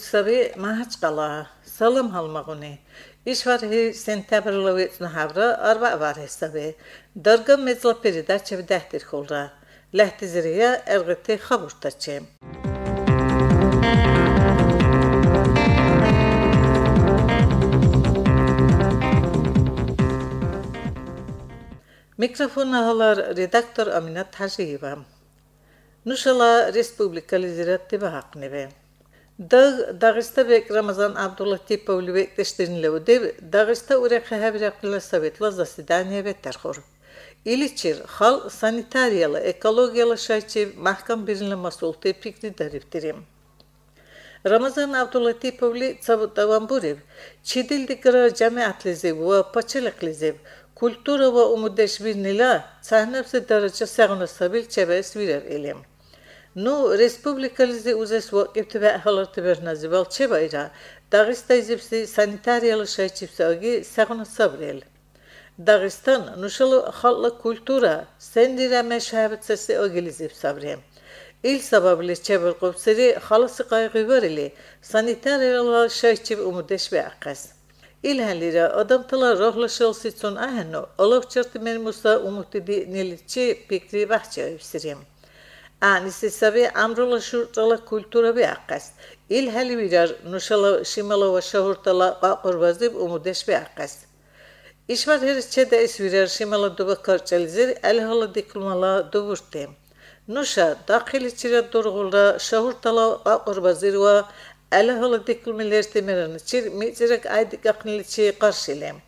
უცავი მაჰჭყალა სალამ ჰალმაღუნი იშვარჰი სენტაბრლოვიც ნაჰავრა არვა ვარესავე დარგა მეძლაფერი დაჩევ დაჰტირ ხოლრა ლაჰტიზრია ერგეთე ხაბურტაჩე Mikrofon halar redaktor Aminat Hacıyeva. Nuşala Respublika Lizerat Tiba Hakneve. диба хақневе. Даг Дагыста бек Рамазан Абдуллатипов бек тештиринлеу деб Дагыста урек хабиракла советла заседание веттерхор. İliçir hal sanitariyalı, ekologiyalı şayçı mahkam birine masul tepkikli dariftirim. Ramazan Abdullativli Цавутаван Бурев, Чидилдикра Джамиатлизев ва Пачелаклизев, культура ва умудешвирнила цахнапсе дарача сагнасабил чебес вирер илим. Ну, республикализи узес ва киптебе халарты берназивал чебайра, Дагыстайзипси санитариялы шайчипси аги сагнасабрел. Дагыстан нушалу халла культура, сендира мешhabetsesi огилизип сабрем. İl sabablı çevir qopsiri xalası qayğı verili, sanitariyalar şayçiv umudeş ve akkas. İl halira adam tala rohlaşıl sitson aheno, olav ანისი სავე ამროლა შურწალა კულტურავი აყას ილ ჰალივირარ ნუშალა შიმალავა შაჰურტალა ყაყურბაზდიბ უმუდეშვე აყას იშმარ ჰერის ჩედა ის ვირარ შიმალა დუბა ქორწელიზერ ალჰალა დიკლმალა დუბურტე ნუშა დახილი ჩირა დურღულა შაჰურტალა ყაყურბაზირვა ალჰალა დიკლმილერტი მერანჩირ მიწირაკ აიდიკაყნილჩი ყარშილემ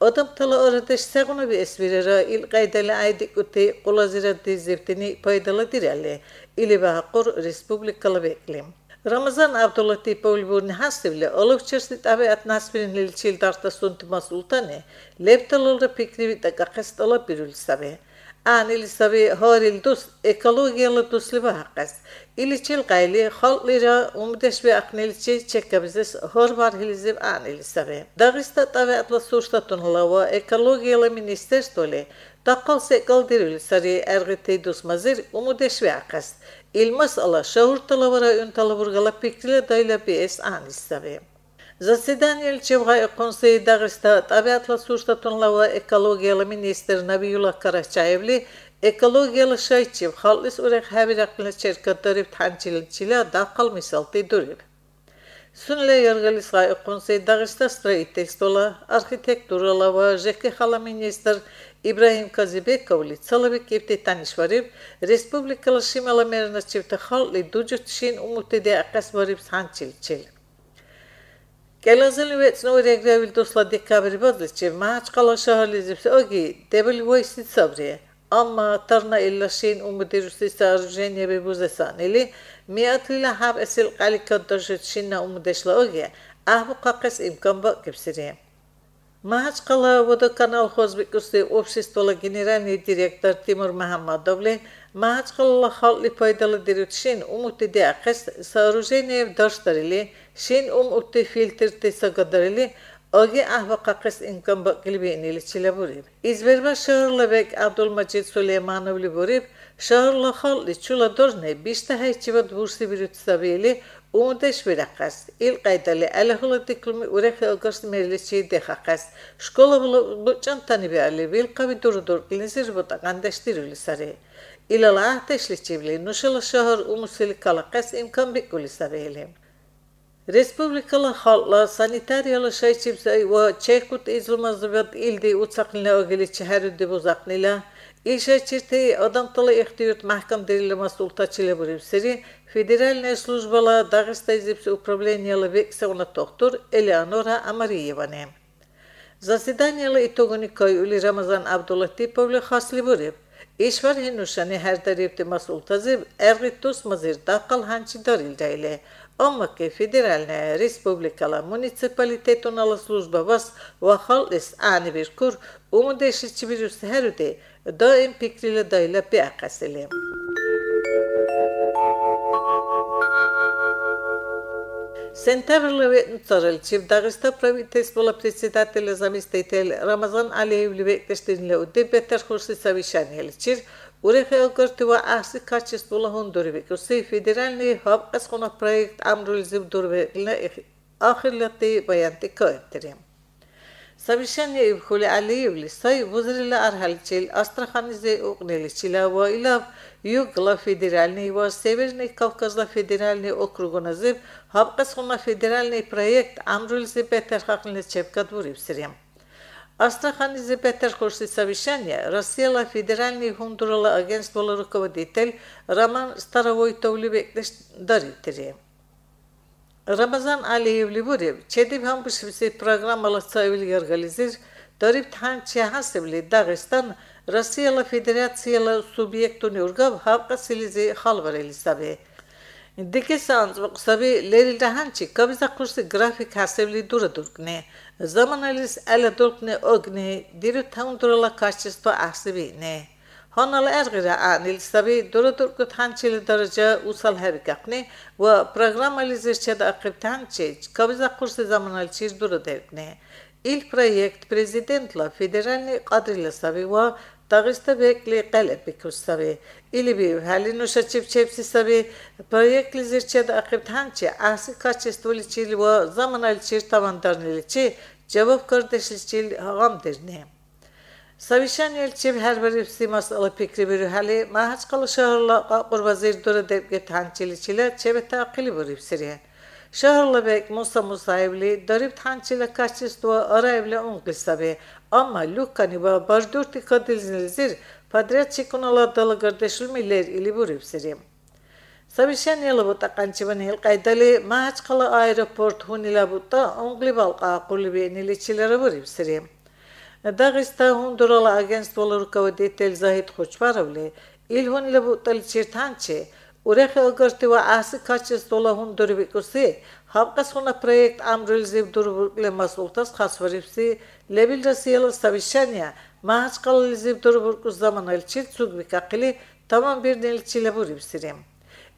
Adam tala orada səğunu bir esvirera il qaydalı aydı kuti qulazirati zeftini paydalı dirəli. İli və haqqor respublikalı beklim. Ramazan Абдулатипов бурни хасивле оловчерси табиат насбирин лилчил дарта сунтима султани лепталылры пикриви дагахестала бирулсави. آن إلي سبي هوري الدوس إكولوجيا اللي بتوصل بها قص إلي تشيل قايلي خلق ليرا ومدش بي أقني لتشي تشكا بزيس هور بار هلزيب آن إلي سبي داغستا طبيعة لسوشتا تنهلوا إكولوجيا اللي منيستيرتولي تقلس قلديرولي سري أرغتي دوس مزير ومدش بي أقص المسألة شهور تلورا ينتلبرغلا بكتلا دايلا بي إس آن إلي سبي Заседанието во Консеидарыста табиатла суштатунлава экологияла министр Набиюла Карачаевли экологияла шайчев халлис урек хабиракна черкатарып танчилчила дакал мисалти дуриб. Сүнле ергелисга Консеидарыста строительствола, архитектуралава жеке хала министр Ибраим Казибековли цалави кепти танишвариб, республикала шимала мерначевта халли дуджут шин умутиде. badliçe maç kala şaharlizipse ogi debil voisi sabriye. Ama tarna illa şeyin umudirusi sarjenya be buzesaneli miatlila hab esil qalika dojit şinna umudeşla ogi ahbu qaqas imkan bak kipsiriye. Maç kala voda kanal hozbikusti обществола генеральный директор Тимур Махаммадовли Maç kala halli faydalı dirutşin umutide aqas сооружение daştarili шин ум утти фильтр теса гадарили оги ахва қақас инкам бақилби инили чила буриб. Изберба шарла бек Абдул Маджид Сулеймановли буриб, шарла халли чула дорне бишта хайчива дворси бирут сабили умудеш вирақас. Ил қайдали алахула диклуми урехи огас мерли чи дехақас. Школа бучан тани биали вил қави дур дур илинсир бута гандештирули сари. Илала ахтешли чивли нушала шахар умусили калақас имкан бикули сабилим. Respublikalı halkla sanitariyalı şayçimse ve çekut izlumazıvat ildi uçakline ogili çeherüdü buzaknila İşe çirteyi adam tala ihtiyot mahkam derili sulta çile burim seri Federalne службала Дагыста изипси управлениялы вексауна тоқтур Элеонора Амариеване. Заседаниялы итогуни кой ули Рамазан Абдуллатиповли хасли буриб. Ishwar Hinushani has derived Masul Tazib Erritus Mazir Dakal Hanci Dorildeile, Omake Federalne Respublikala Municipalitetuna Slujba Vas Vahal is Ani Virkur Umudeshi Çivirüs Herude Daim Pikrile Dayla Piakasile. Сентябрь царалчив Дагыста правительство председателя заместитель Рамазан Алиев ливектештинле удебетер хурси совещаниелчир Урехе огортива аси качествола хондорвик. Усы федеральный хаб асхона проект амрулзив дурве ахирлати баянти коэптерем. Совещание Ибхули Алиевли сай возрила архалчил Астраханизе угнеличила ва илав Югла федеральный ва Северный Кавказла федеральный округоназив хабқасхуна федеральный проект амрулзи бетер хақлны чепкат вурипсирем. Астраханизе бетер хурси совещание Россияла федеральный хундурала агентствола руководитель Роман Старовой Товлибек даритирем. Ramazan Алиевли чедиб ҳам бишвисед программала цаили яргализир дариб танче ҳасибли дағистан Россияла Федерацияла субъектуни ургаб ҳавқасилизи халварели саби дике санз вақсаби лерилда ҳанчи кабиза курси график ҳасибли дура дуркне заманалис аля дуркне огне диру таун дурала качество аҳсибине هون الأرغرة عن السبي درو درو تانشي لدرجة وصل هبي كقني وبرنامج اللي زيش دا تان چیج كبزة قرص زمانال الشيش دور درقني ایل پرایکت پریزیدنت لا فيدرالي قدری لسوی و تغیست بکلی قلب سوی ایلی بی هلی نوشا چیب چیبسی سوی پرویکلی زیر چه دا اقیب تان چی احسی کچیست ولی چیل و زمانال چیر تاوان درنیلی چی جواب کردشلی چیل غام درنیم her bir simas ala pikri bir hali mahaç kalı şahırla qurbazir dura debge tançili çile çeve taqili bir siriye. Şahırla bek Musa Musayevli darip tançile kaçistva ara evle ungli sabi ama lukkani ba bardurti kadilzinizir padret çikunala dalı kardeşil miller ili bir siriye. Savişan yılı bu taqançıvan hil qaydali mahaç kalı aeroport hunila bu ta ungli balqa kulübi niliçilere bir siriye. Дагыста хундурала агентствола руководитель Захид Хочваровли илхун лебу талчиртанче урехе огортива аси качествола хундурвикуси хабкас хуна проект амрилзив дурбукле масултас хасваривси лебил расиела savishania mahach qalilzив дурбурку zaman elçil цугвикақили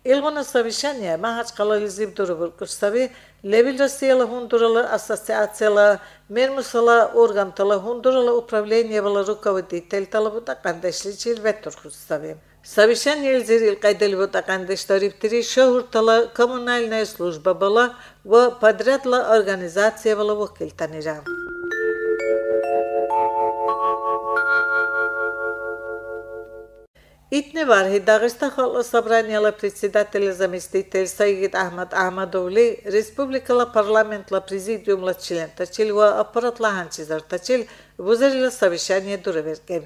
Ilgona savishania mahach qalilzив дурбурку savi Левил Россияла Хундурала ассоциацияла Мермусала органтала Хундурала управлениевала руководитель талабута кандашличил веттор хустави. Совещан елзир илкайдалибута кандаштариптири шахуртала коммунальная служба была в подрядла организация была вакилтанира. Итне вархи Дагестан хала собранияла председателя заместитель Саид Ахмад Ахмадовли, республикала парламентла президиумла член тачилва аппаратла ханчизар тачил бузарила совещание дураверкеб.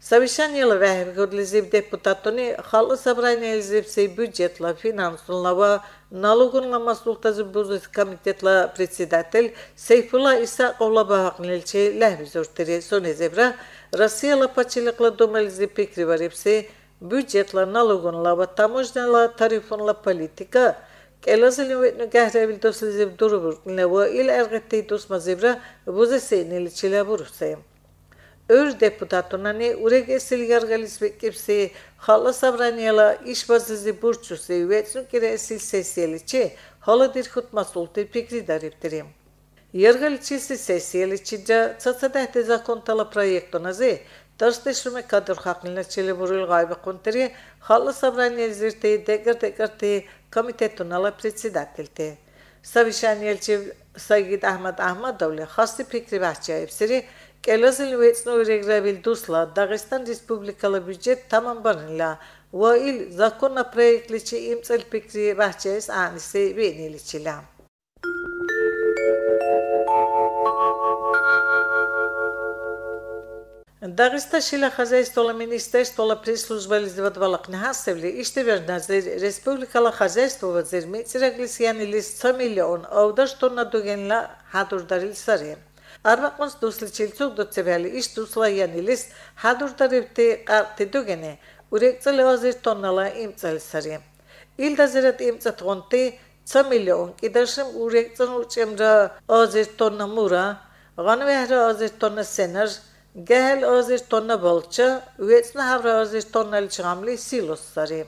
Совещаниела вехев годлизив депутатони хала собрания лизив сей бюджетла финансулнава налогунла масултазы бузис комитетла председатель Сейфула Иса Овла Бахакнилче лехвизортири сонезевра Россияла пачилыкла домелизи пикри варипси бюджетла налогунла ва таможняла тарифунла политика Келазили ветну гахревил дослизив дурубур нева ил эргетти дусмазивра бузе сейнили чила бурусем. Ör deputatuna urege silgargalis bekipsi hala savraniela işbazizi burçusi ve kire sil sesiyeliçi hala dir hutmasulti pikri dariptirim. Yergaliçisi sesiyeliçi ca çaçada zakon tala proyektonazi Търстешме кадр хақлина чили бурил гайбе контери, хала събрание зирте, дегър дегърте, комитето нала председателите. Съвишаниел, че Сагид Ахмад Ахмадовле, хасти прикривача епсири, Келазил вецно регравил дусла Дагестан Республикала бюджет tamamlanırla ve il zakona projektliçi imsal pikri bahçes anisi beniliçila. Дагеста шила хозяйствола министерствола прислужбали звадвалак нахасевли иште верна за республикала хозяйство за мецираглисияни лист 100 миллион овдаш тонна дугенла хадурдарил сарем. арвақвас дусличилцуг дуцевяли иш дуслаяни лис хадурдарибти қартидугини урекцалеозир тоннала имцалсари илдазират имцатгъунти ца миллион кидашим урекцанурчемра озир тонна мура ғанвехра озир тонна сенар гехел озир тонна болча вецна хавра озир тонналичгъамли силоссари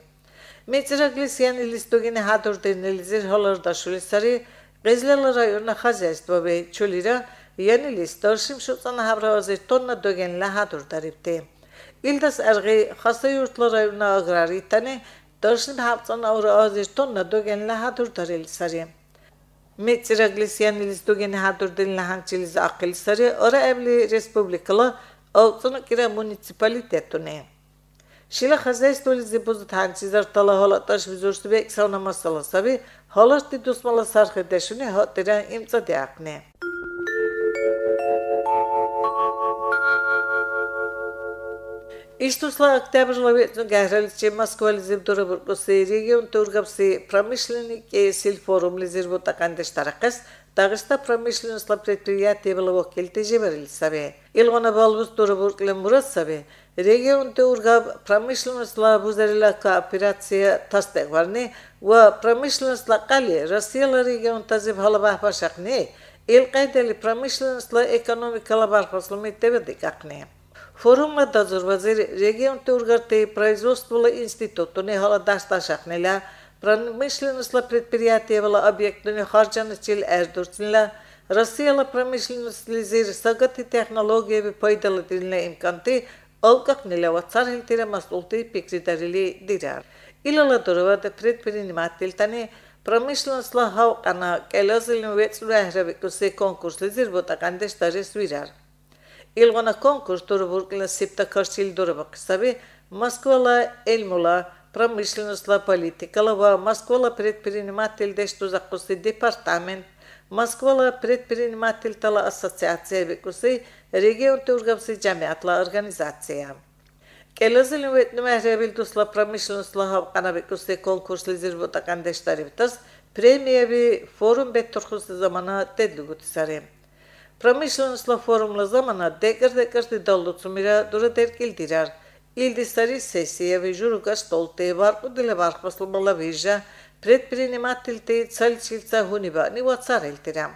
მეცრაგლის იანილის დოგინე ჰადორდენელიზერ ჰოლორდაშვილისარი ღეზლალა რაიონა ხაზიასტვაბე ჩულირა ينلي ستارشم شوطان هبرازي تون دوغن لهادور داريبتي إلدس أرغي خاصة يورتلر ايونا أغراري تاني دارشم هبطان أورازي تون دوغن لهادور داريل ساري ميت رغلس ينلي دوغن هادور دين لهانچيلز أقل ساري أرى أبلي ريسبوبليكلا أوتون كرا مونيسيباليتتوني შილა ხაზაისტული ზიბუზ თანციზარ ტალა ჰოლატაშ ვიზურსბე ექსავნა მასალასავი ჰოლასტი დუსმალა სარხედეშუნი ჰოტერა იმწადე აყნე. дешуне хатира имца деакне. Истусла октябрьлави гахраличи Москвализм турабуркуси регион тургапси промышленник сил форум лизирбу такандеш таракас Дагыста промышленностла предприятие было вокилте жеберил сабе. Илгона балбус турабуркле мурат сабе. Регион турга промышленностла бузарила кооперация тастек варне ва промышленностла кали Россияла регион тази бхала бахпашакне. Илкайдали промышленностла экономикала барпаслы тебе дикакне. Форумла дазурвазир регион тургарте производствола институту не хала дасташакнеля промышленностла предприятия вала объектуни харчанычил эрдурчинла Россияла промышленностлизир сагати технология би пайдалы дилне имканти алкак ниле ватсар хилтире масулти пикридарили дирар. Илала дурвада предприниматель промышленностла хауқана келазилин ветсурэхрабикуси конкурслизир ботакандеш тарис вирар. Илгона конкурс дурбуркла сипта карчил дурбак саби Москвала элмула промышленностла политикала Москвала предприниматель дешто закуси департамент Москвала предприниматель тала ассоциация викуси регион тургавси джамиатла организация. Келазилин ветнумахребил тусла промышленностла хавкана викуси конкурс лизир кандештаривтас премияви форум бет турхуси замана тедлугутисари промишленостна формула замана декаш декаш ди далдоцумира дура деркилдирар. Илди стари сесија вижу рука столте варко диле варко сломала вижа предпринимателите цалчилца хуниба ни вацарилтирам.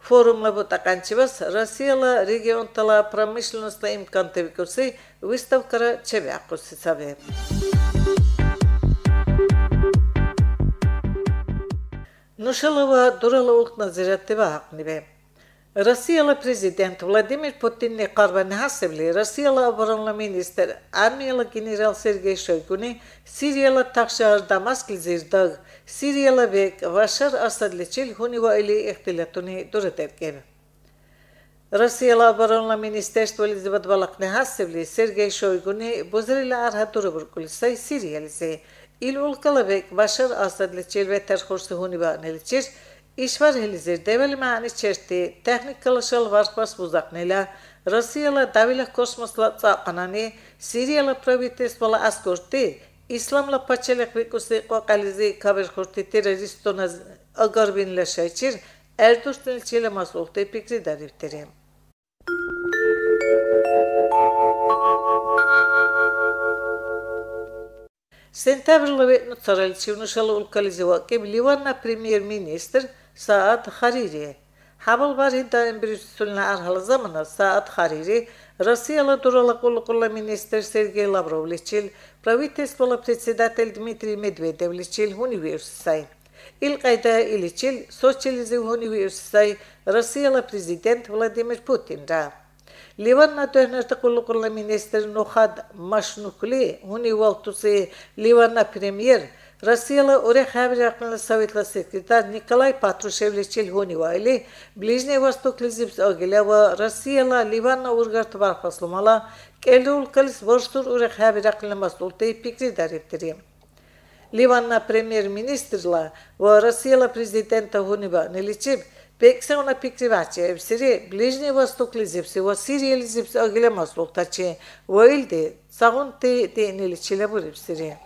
Форумлабу таканчивас Расияла регионтала промишленостна имкантевикуси выставкара чевякуси саве. Нушалава дурала ухна зиратива акнибе. Rossiyalı prezident Vladimir Putinni qarbanəhəsəbli Rossiyalı obronlu minister armiyalı general Sergey Shoyguni Siriyalı taxşar Damask zirdağ Siriyalı vek Vashar Asadli çil huniva ili ixtilatuni e duratərkən. Rossiyalı obronlu ministerstvo Elizabet Balaknəhəsəbli Sergey Shoyguni buzrila arha duruburkulsay Siriyalısı il ulqalı vek Vashar Asadli çil və tərxursu huniva neliçir Ишвар-Хелизердевели маанис черти техникалашал вархвас бузакнела Расияла давила космосла цаақанани Сирияла правительствола аскорти исламла пачелек викуси қоқализи каберхурти террористона агарбинла шайчир Эрдуштин чиле масулти пикри дарифтери. Сентябрьла ветну царальчивнушала улкализива кем Ливанна премьер-министр – Saat Hariri. Habal var iddiayın bir üstünle arhalı zamana Saat Hariri, Россияла дурала кулукула министр Сергей Лавров лечил, правительствола председатель Дмитрий Медведев лечил университет. Илкайда иличил социализм университет Россияла президент Владимир Путин да. Ливанна төхнөртө кулукула министр Нухад Машнукли уни валтусы Ливанна премьер Расела Орехабряхна Советла секретарь Николай Патрушевле Чельгонивайли, Ближний Восток Лизипс Огилева, Расела Ливана Ургарт Вархаслумала, Келюл Калис Ворштур Орехабряхна Масултей Пикри Дарифтери. Ливанна премьер-министрла во Расела президента Хуниба Неличиб, Пексел на пикриваче, Евсири, Ближний Восток Лизипси, во Сирия Лизипси Огиле Масултачи, во Илди, Сагун Те Неличиле Бурипсири.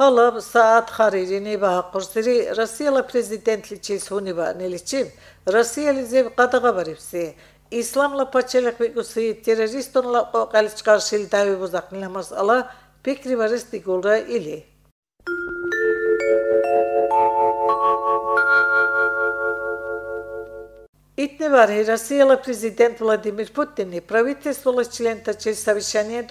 Hala saat haririni ba qursiri Rossiya prezidentliçi suniba neliçi Rossiya lizev qadaga baripsi İslamla paçelik ve kusi teröristonla qoqaliç karşıl davi buzaknila masala pikri varisti golra ili. Итне вари Россия президент Владимир Путин и правительство члента чрез совещание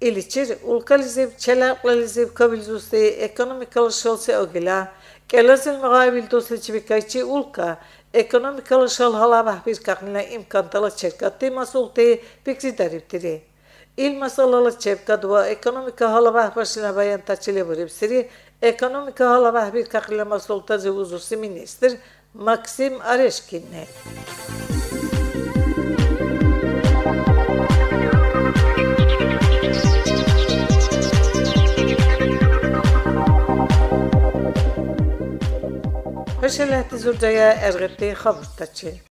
или че улкализев челаклализев кабилзусте економикала шолсе огила келазен магайбил досле че кайчи улка економикала шол хала бахбир какнила имкантала черкатте масулте пикси дарибтири ил масалала чепкадва экономика хала бахбашина баян тачиле бурибсири экономика хала бахбир какнила масулта зевузуси министр Максим Арешкинне Thank you. ושל התזוזגיה ארגתי חברתצ'י.